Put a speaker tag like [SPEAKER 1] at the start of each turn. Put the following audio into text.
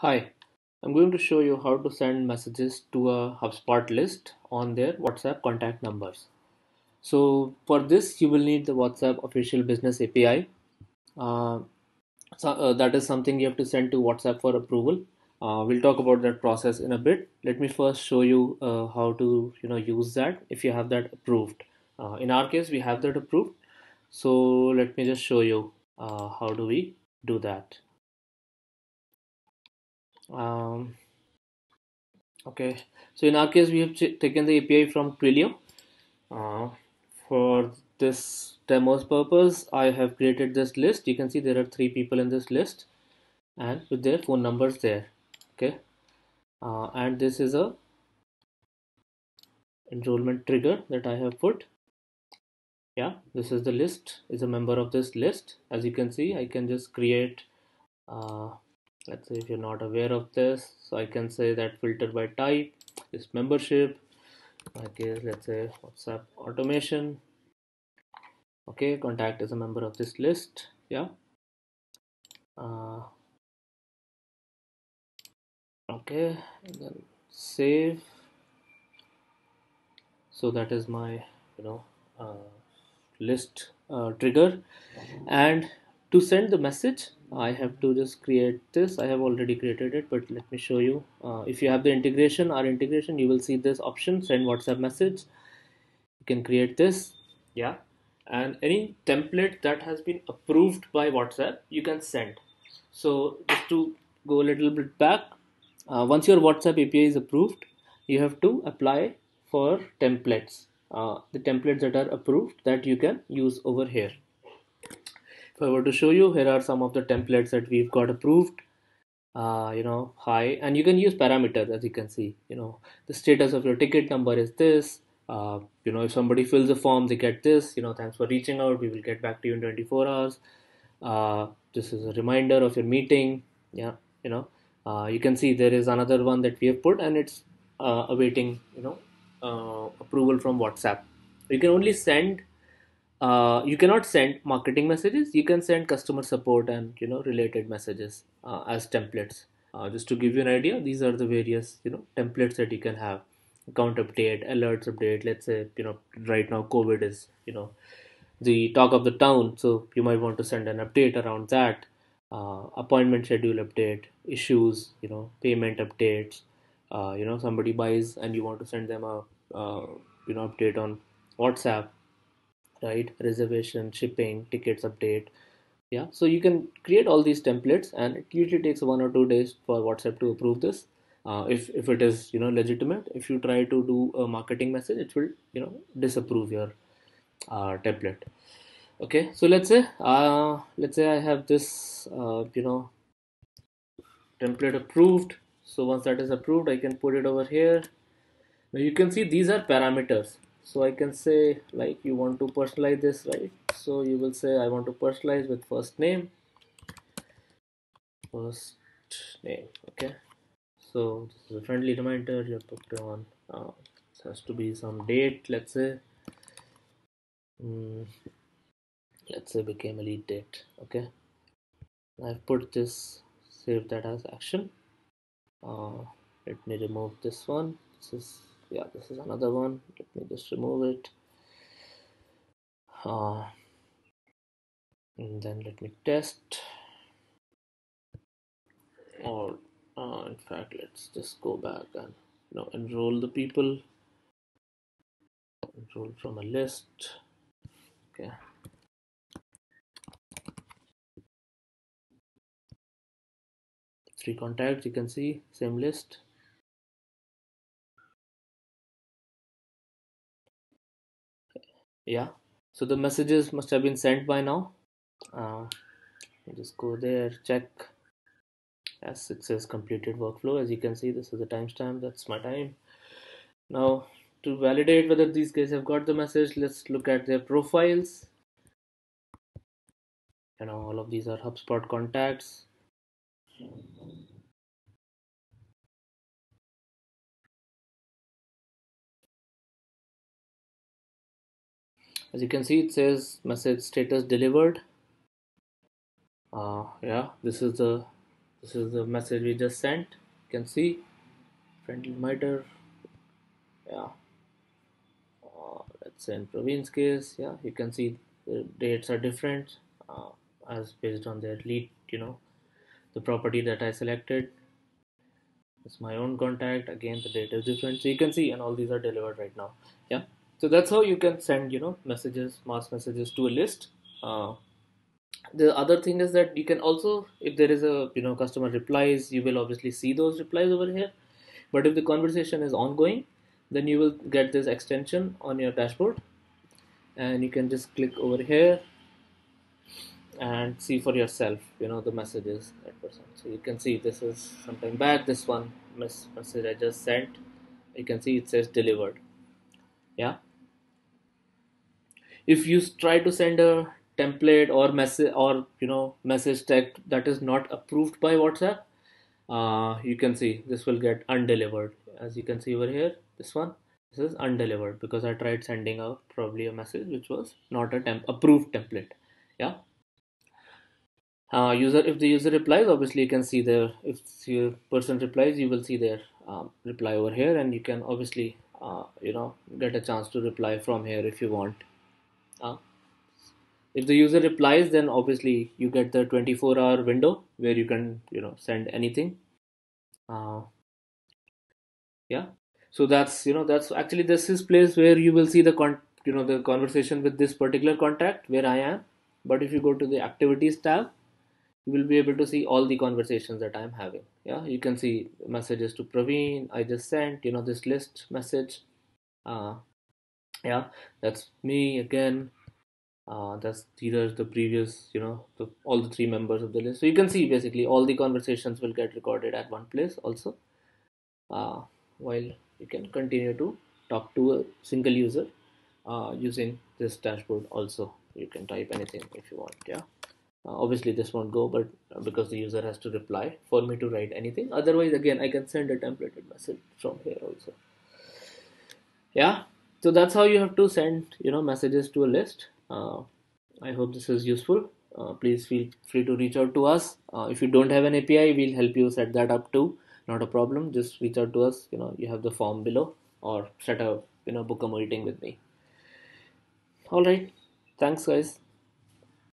[SPEAKER 1] Hi, I'm going to show you how to send messages to a HubSpot list on their WhatsApp contact numbers. So for this, you will need the WhatsApp official business API. Uh, so, uh, that is something you have to send to WhatsApp for approval. Uh, we'll talk about that process in a bit. Let me first show you uh, how to you know use that if you have that approved. Uh, in our case, we have that approved. So let me just show you uh, how do we do that. Um, okay, so in our case, we have taken the API from Twilio. Uh, for this demo's purpose, I have created this list. You can see there are three people in this list and with their phone numbers there. Okay, uh, and this is a enrollment trigger that I have put. Yeah, this is the list. Is a member of this list. As you can see, I can just create. Uh, let's say if you're not aware of this, so I can say that filter by type is membership. Okay, let's say WhatsApp automation. Okay contact is a member of this list. Yeah. Uh, okay and then save. So that is my you know uh, list uh, trigger. And to send the message I have to just create this I have already created it but let me show you uh, if you have the integration our integration you will see this option send WhatsApp message you can create this yeah and any template that has been approved by WhatsApp you can send. So just to go a little bit back, uh, once your WhatsApp API is approved, you have to apply for templates. Uh, the templates that are approved that you can use over here. If I were to show you, here are some of the templates that we've got approved. Uh, you know, hi, and you can use parameters as you can see. You know, the status of your ticket number is this. Uh, you know if somebody fills a form they get this. You know thanks for reaching out. We will get back to you in 24 hours. Uh, this is a reminder of your meeting. Yeah you know. Uh, you can see there is another one that we have put and it's uh, awaiting you know uh, approval from whatsapp. You can only send uh, you cannot send marketing messages. You can send customer support and you know related messages as templates. Just to give you an idea these are the various you know templates that you can have. Account update alerts update. Let's say you know right now covid is you know the talk of the town. So you might want to send an update around that. Uh, appointment schedule update issues you know payment updates. Uh, you know somebody buys and you want to send them a uh, you know update on whatsapp right reservation shipping tickets update. Yeah so you can create all these templates and it usually takes one or two days for whatsapp to approve this. Uh, if if it is you know legitimate if you try to do a marketing message it will you know disapprove your uh, template. Okay so let's say uh, let's say i have this uh, you know template approved. So once that is approved i can put it over here. Now you can see these are parameters so i can say like you want to personalize this right? So you will say i want to personalize with first name. First name okay? So this is a friendly reminder. You have put on uh, has to be some date let's say. Mm, let's say became a lead date okay? I've put this save that as action. Uh, let me remove this one. This is yeah this is another one. Let me just remove it. Uh, and then let me test. Or uh, in fact let's just go back and you know enroll the people. Enroll from a list. Okay. Three contacts you can see. Same list yeah. So the messages must have been sent by now. Uh, just go there check. As it says completed workflow. As you can see this is the timestamp. That's my time. Now to validate whether these guys have got the message let's look at their profiles. You know all of these are HubSpot contacts as you can see it says message status delivered. Uh, yeah this is the this is the message we just sent. You can see friendly reminder yeah. Uh, let's say in Praveen's case yeah you can see the dates are different uh, as based on their lead you know the property that I selected. It's my own contact again the date is different. So you can see and all these are delivered right now yeah so that's how you can send you know messages mass messages to a list. Uh, the other thing is that you can also if there is a you know customer replies you will obviously see those replies over here. But if the conversation is ongoing then you will get this extension on your dashboard. And you can just click over here and see for yourself you know the messages that person so you can see this is sometime back this one message i just sent. You can see it says delivered. Yeah if you try to send a template or message or you know message text that is not approved by whatsapp uh, you can see this will get undelivered. As you can see over here this one this is undelivered because i tried sending out probably a message which was not a temp approved template. Yeah. Uh, user if the user replies obviously you can see there if your person replies you will see their um, reply over here and you can obviously uh, you know get a chance to reply from here if you want uh, if the user replies then obviously you get the 24 hour window where you can you know send anything uh, yeah so that's you know that's actually this is place where you will see the con you know the conversation with this particular contact where i am but if you go to the activities tab you will be able to see all the conversations that I'm having. Yeah, you can see messages to Praveen. I just sent, you know, this list message. Uh, yeah, that's me again. Uh, that's these are the previous, you know, the, all the three members of the list. So you can see basically all the conversations will get recorded at one place also. Uh, while you can continue to talk to a single user uh, using this dashboard also. You can type anything if you want. Yeah. Uh, obviously this won't go but uh, because the user has to reply for me to write anything otherwise again I can send a templated message from here also yeah so that's how you have to send you know messages to a list. Uh, I hope this is useful. Uh, please feel free to reach out to us. Uh, if you don't have an API we'll help you set that up too. Not a problem. Just reach out to us. You know you have the form below or set up you know book a meeting with me. All right. Thanks guys